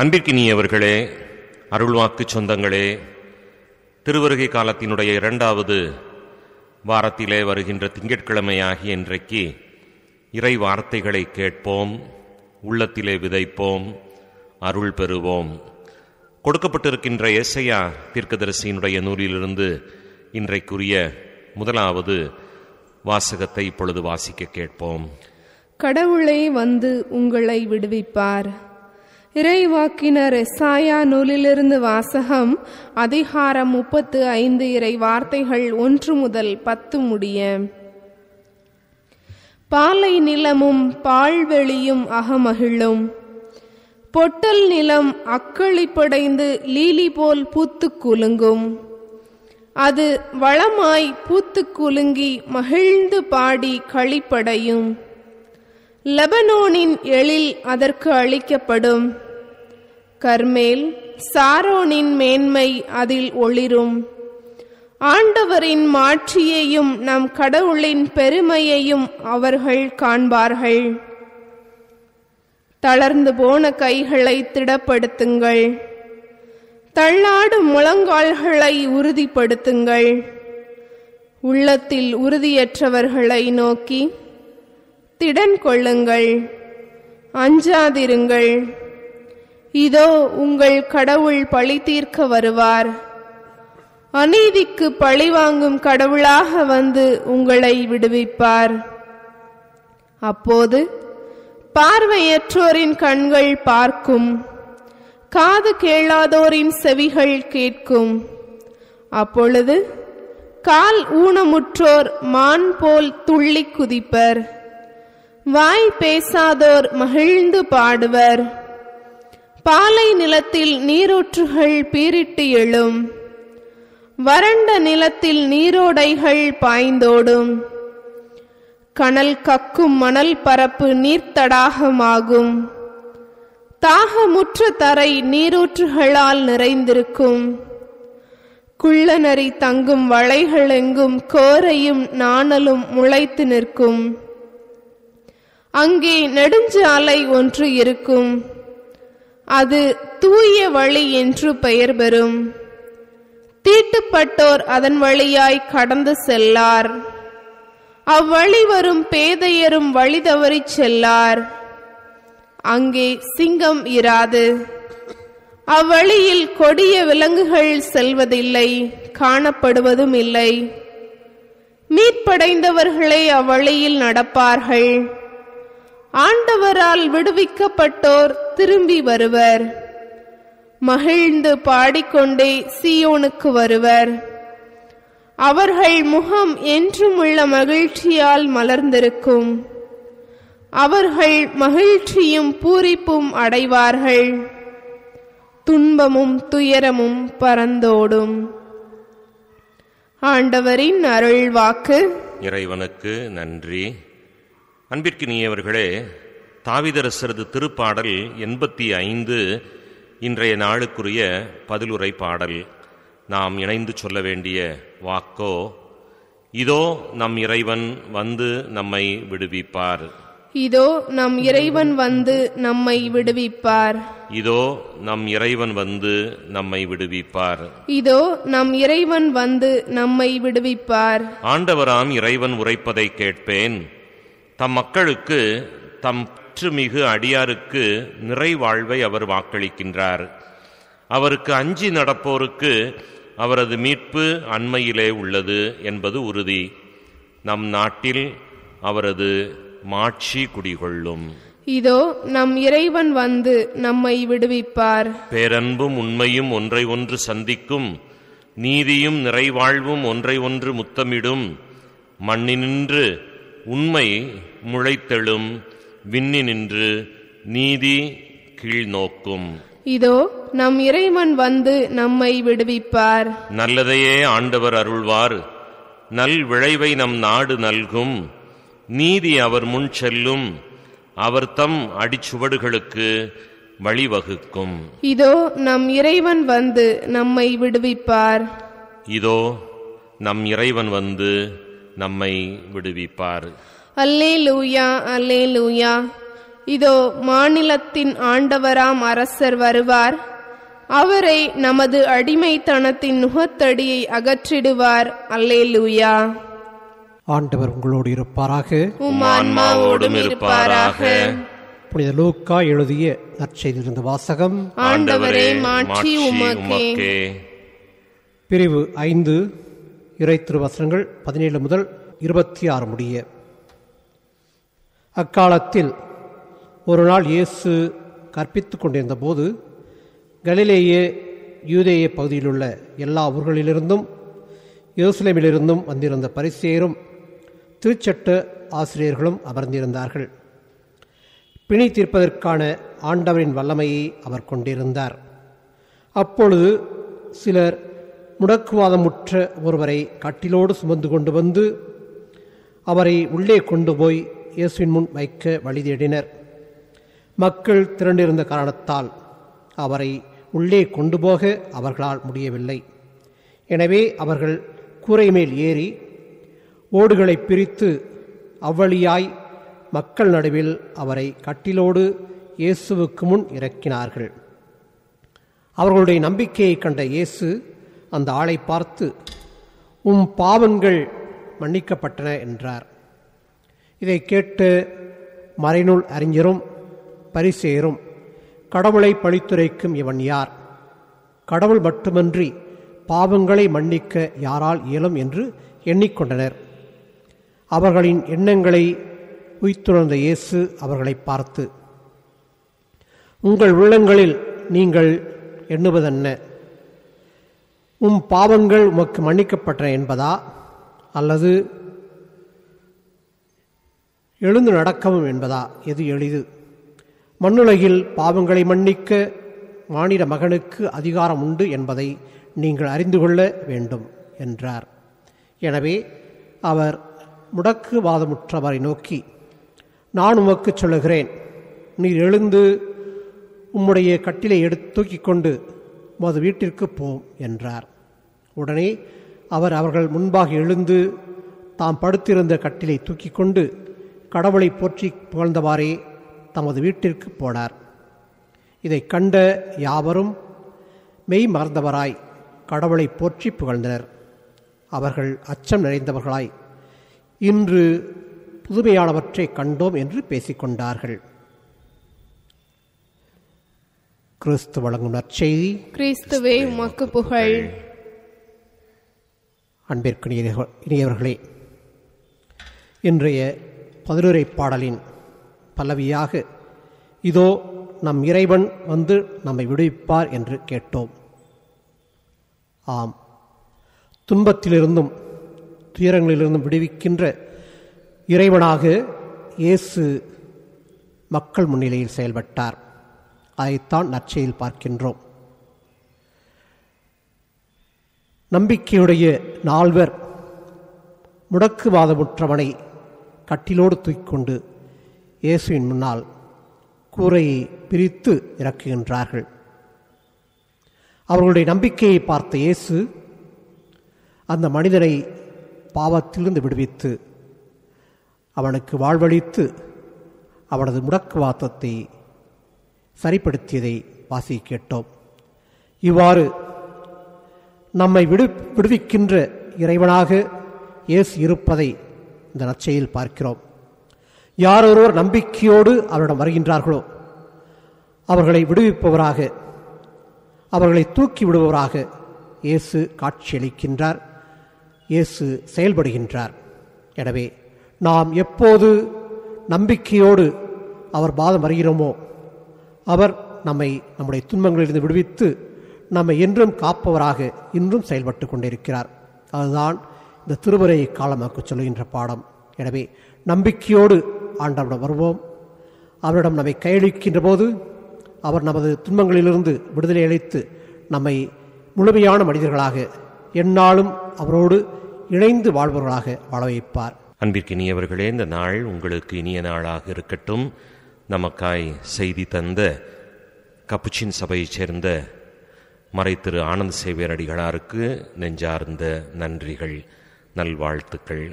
அன்பிற்கினியவர்களே அருள்வாக்கு சொந்தங்களே திருவருகை காலத்தினுடைய இரண்டாவது வாரத்திலே வருகின்ற திங்கட்கிழமையாகிய இன்றைக்கு இறை வார்த்தைகளை கேட்போம் உள்ளத்திலே விதைப்போம் அருள் பெறுவோம். கொடுக்கப்பட்டிருக்கின்ற எஸ்ஐயா தீர்க்கதரிசியினுடைய நூலிலிருந்து இன்றைக்குரிய முதலாவது வாசகத்தை இப்பொழுது வாசிக்க கேட்போம். கடவுளே வந்து உங்களை விடுவிப்பார். இறைவாக்கினர் எஸ்ஸாயா நூலிலிருந்து வாசகம் அதிகாரம் முப்பத்து ஐந்து இறை வார்த்தைகள் ஒன்று முதல் பத்து முடிய. பாலை நிலமும் பால்வெளியும் அகமகிழும். பொட்டல் நிலம் அக்களிப்படைந்து லீலி போல் பூத்துக் குலுங்கும். அது வளமாய் பூத்துக் குலுங்கி மகிழ்ந்து பாடி களிப்படையும். லெபனோனின் எழில் அதற்கு அளிக்கப்படும். கர்மேல் சாரோனின் மேன்மை அதில் ஒளிரும். ஆண்டவரின் மாட்சியையும் நம் கடவுளின் பெருமையையும் அவர்கள் காண்பார்கள். தளர்ந்து போன கைகளை திடப்படுத்துங்கள். தள்ளாடும் முழங்கால்களை உறுதிப்படுத்துங்கள். உள்ளத்தில் உறுதியற்றவர்களை நோக்கி திடன் கொள்ளுங்கள். அஞ்சாதிருங்கள். இதோ உங்கள் கடவுள் பழி தீர்க்க வருவார். அநீதிக்கு பழிவாங்கும் கடவுளாக வந்து உங்களை விடுவிப்பார். அப்போது பார்வையற்றோரின் கண்கள் பார்க்கும். காது கேளாதோரின் செவிகள் கேட்கும். அப்பொழுது கால் ஊனமுற்றோர் மான் போல் துள்ளி குதிப்பர். வாய் பேசாதோர் மகிழ்ந்து பாடுவர். பாலை நிலத்தில் நீரூற்றுகள் பீரிட்டு எழும். வறண்ட நிலத்தில் நீரோடைகள் பாய்ந்தோடும். கணல் கக்கும் மணல் பரப்பு நீர்த்தடாகமாகும். தாகமுற்ற தரை நீரூற்றுகளால் நிறைந்திருக்கும். குள்ளநரி தங்கும் வளைகளெங்கும் கோரையும் நாணலும் முளைத்து நிற்கும். அங்கே நெடுஞ்சாலை ஒன்று இருக்கும். அது தூய வழி என்று பெயர் பெறும். தீட்டுப்பட்டோர் அதன் வழியாய் கடந்து செல்லார். அவ்வழி வரும் பேதையரும் வழி தவறிச் செல்லார். அங்கே சிங்கம் இராது. அவ்வழியில் கொடிய விலங்குகள் செல்வதில்லை காணப்படுவதும் இல்லை மீட்படைந்தவர்களே அவ்வழியில் நடப்பார்கள். ஆண்டவரால் விடுவிக்கப்பட்டோர் திரும்பி வருவர். மகிழ்ந்து பாடிக்கொண்டே சியோனுக்கு வருவர். அவர்கள் முகம் என்றும் உள்ள மகிழ்ச்சியால் மலர்ந்திருக்கும். அவர்கள் மகிழ்ச்சியும் பூரிப்பும் அடைவார்கள். துன்பமும் துயரமும் பறந்தோடும். ஆண்டவரின் அருள் வாக்கு இறைவனுக்கு நன்றி. அன்பிற்கினியவர்களே தாவிதரசரது திருப்பாடல் எண்பத்தி ஐந்து இன்றைய நாளுக்குரிய பதிலுரை பாடல். நாம் இணைந்து சொல்ல வேண்டிய வாக்கோ இதோ நம் இறைவன் வந்து நம்மை விடுவிப்பார். இதோ நம் இறைவன் வந்து நம்மை விடுவிப்பார். இதோ நம் இறைவன் வந்து நம்மை விடுவிப்பார். இதோ நம் இறைவன் வந்து நம்மை விடுவிப்பார். ஆண்டவராம் இறைவன் உரைப்பதை கேட்பேன். தம் மக்களுக்கு தம் மிகு அடியாருக்கு நிறைவாழ்வை அவர் வாக்களிக்கின்றார். அவருக்கு அஞ்சி நடப்போருக்கு அவரது மீட்பு அண்மையிலே உள்ளது என்பது உறுதி. நம் நாட்டில் அவரது மாட்சி குடிகொள்ளும். இதோ நம் இறைவன் வந்து நம்மை விடுவிப்பார். பேரன்பும் உண்மையும் ஒன்றை ஒன்று சந்திக்கும் நீதியும் நிறைவாழ்வும் ஒன்றை ஒன்று முத்தமிடும் மண்ணினின்று உண்மை முளைத்தெழும் விண்ணினின்று நீதி கீழ்நோக்கும். இதோ நம் இறைவன் வந்து நம்மை விடுவிப்பார். நல்லதையே ஆண்டவர் அருள்வார். நல் விளைவை நம் நாடு நல்கும். நீதி அவர் முன் செல்லும். அவர் தம் அடிச்சுவடுகளுக்கு வழிவகுக்கும். இதோ நம் இறைவன் வந்து நம்மை விடுவிப்பார். இதோ நம் இறைவன் வந்து நம்மை விடுவிப்பார். அல்லே லூயா அல்லே லூயா இதோ மாநிலத்தின் ஆண்டவராம் அரசர் வருவார். அவரை நமது அடிமைத்தனத்தின் நுகத்தடியை அகற்றிடுவார். அல்லேலூயா. ஆண்டவர் உங்களோடு இருப்பாராக. உம் ஆன்மாவோடும் இருப்பாராக. புனித லூக்கா எழுதிய நற்செய்தியிலிருந்து வாசகம். ஆண்டவரே மாட்சி உமக்கே. பிரிவு ஐந்து. இறை திருவசனங்கள் பதினேழு முதல் இருபத்தி ஆறு முடிய. அக்காலத்தில் ஒரு நாள் இயேசு கற்பித்து கொண்டிருந்த போது கலிலேயே யூதேய பகுதியிலுள்ள எல்லா ஊர்களிலிருந்தும் எருசலேமிலிருந்தும் வந்திருந்த பரிசேரும் திருச்சட்ட ஆசிரியர்களும் அமர்ந்திருந்தார்கள். பிணி தீர்ப்பதற்கான ஆண்டவரின் வல்லமையை அவர் கொண்டிருந்தார். அப்பொழுது சிலர் முடக்குவாதமுற்ற ஒருவரை கட்டிலோடு சுமந்து கொண்டு வந்து அவரை உள்ளே கொண்டு போய் இயேசுவின் முன் வைக்க வழி தேடினர். மக்கள் திரண்டிருந்த காரணத்தால் அவரை உள்ளே கொண்டு போக அவர்களால் முடியவில்லை. எனவே அவர்கள் கூரை மேல் ஏறி ஓடுகளை பிரித்து அவ்வழியாய் மக்கள் நடுவில் அவரை கட்டிலோடு இயேசுவுக்கு முன் இறக்கினார்கள். அவர்களுடைய நம்பிக்கையை கண்ட இயேசு அந்த ஆளை பார்த்து உம் பாவங்கள் மன்னிக்கப்பட்டன என்றார். இதை கேட்டு மறைநூல் அறிஞரும் பரிசேரும் கடவுளை பழித்துரைக்கும் இவன் யார்? கடவுள் மட்டுமன்றி பாவங்களை மன்னிக்க யாரால் இயலும்? என்று எண்ணிக்கொண்டனர். அவர்களின் எண்ணங்களை உய்த்துணர்ந்த இயேசு அவர்களை பார்த்து உங்கள் உள்ளங்களில் நீங்கள் எண்ணுவதென்ன? உம் பாவங்கள் உமக்கு மன்னிக்கப்பட்டன என்பதா? அல்லது எழுந்து நடக்கவும் என்பதா? எது எளிது? மண்ணுலகில் பாவங்களை மன்னிக்க மாநில மகனுக்கு அதிகாரம் உண்டு என்பதை நீங்கள் அறிந்து கொள்ள வேண்டும் என்றார். எனவே அவர் முடக்குவாதமுற்றவரை நோக்கி நான் உமக்கு சொல்லுகிறேன். நீர் எழுந்து உம்முடைய கட்டிலை எடுத்து தூக்கிக் கொண்டு உமது வீட்டிற்கு போம் என்றார். உடனே அவர் அவர்கள் முன்பாக எழுந்து தாம் படுத்திருந்த கட்டிலை தூக்கி கொண்டு கடவுளை போற்றி புகழ்ந்தவாறே தமது வீட்டிற்கு போனார். இதை கண்ட யாவரும் மெய் மறந்தவராய் கடவுளை போற்றி புகழ்ந்தனர். அவர்கள் அச்சம் நிறைந்தவர்களாய் இன்று புதுமையானவற்றை கண்டோம் என்று பேசிக்கொண்டார்கள். கிறிஸ்து வழங்கும் நற்செய்தி. கிறிஸ்துவே உமக்கு புகழ். அன்பிற்கு இனியவர்களே இன்றைய பதிலுரை பாடலின் பல்லவியாக இதோ நம் இறைவன் வந்து நம்மை விடுவிப்பார் என்று கேட்டோம். ஆம். துன்பத்திலிருந்தும் துயரங்களிலிருந்தும் விடுவிக்கின்ற இறைவனாக இயேசு மக்கள் முன்னிலையில் செயல்பட்டார். அதைத்தான் நற்செயல் பார்க்கின்றோம். நம்பிக்கையுடைய நால்வர் முடக்குவாதமுற்றவனை கட்டிலோடு தூக்கிக்கொண்டு இயேசுவின் முன்னால் கூரையை பிரித்து இறக்குகின்றார்கள். அவர்களுடைய நம்பிக்கையை பார்த்த இயேசு அந்த மனிதனை பாவத்திலிருந்து விடுவித்து அவனுக்கு வாழ்வளித்து அவனது முடக்குவாதத்தை சரிப்படுத்தியதை வாசி கேட்டோம் இவ்வாறு நம்மை விடு விடுவிக்கின்ற இறைவனாக இயேசு இருப்பதை இந்த நற்செய்தியில் பார்க்கிறோம். யாரொருவர் நம்பிக்கையோடு அவரிடம் வருகின்றார்களோ அவர்களை விடுவிப்பவராக அவர்களை தூக்கி விடுபவராக இயேசு காட்சியளிக்கின்றார் இயேசு செயல்படுகின்றார். எனவே நாம் எப்போது நம்பிக்கையோடு அவர் பாதம் வருகிறோமோ அவர் நம்மை நம்முடைய துன்பங்களிலிருந்து விடுவித்து நம்மை என்றும் காப்பவராக இன்றும் செயல்பட்டு கொண்டிருக்கிறார். அதுதான் இந்த திருவரையை காலமாக்க சொல்லுகின்ற பாடம். எனவே நம்பிக்கையோடு ஆண்டவரிடம் வருவோம். அவரிடம் நம்மை கையளிக்கின்ற போது அவர் நமது துன்பங்களிலிருந்து விடுதலை அளித்து நம்மை முழுமையான மனிதர்களாக எந்நாளும் அவரோடு இணைந்து வாழ்பவர்களாக வாழ வைப்பார். அன்பிற்கினியவர்களே இந்த நாள் உங்களுக்கு இனிய நாளாக இருக்கட்டும். நமக்காய் செய்தி தந்த கப்புச்சின் சபையைச் சேர்ந்த மறை திரு ஆனந்த் சேவியர் அடிகளாருக்கு நெஞ்சார்ந்த நன்றிகள் நல்வாழ்த்துக்கள்.